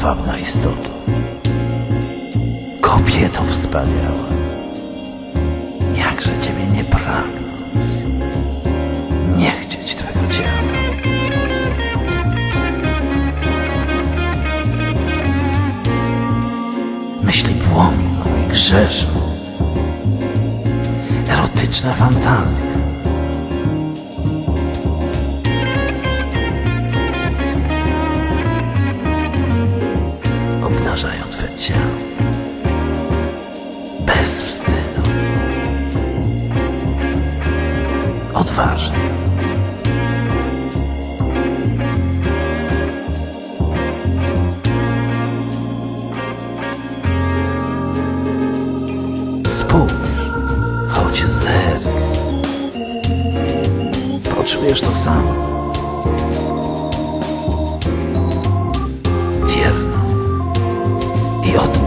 powabna istoto. Kobieto wspaniała. Jakże ciebie nie pragnąć. Nie chcieć twego ciała. Myśli błądzą i grzeszą. Erotyczna fantazja. Ciało. Bez wstydu. Odważnie. Spójrz, choć zerk. To samo. y.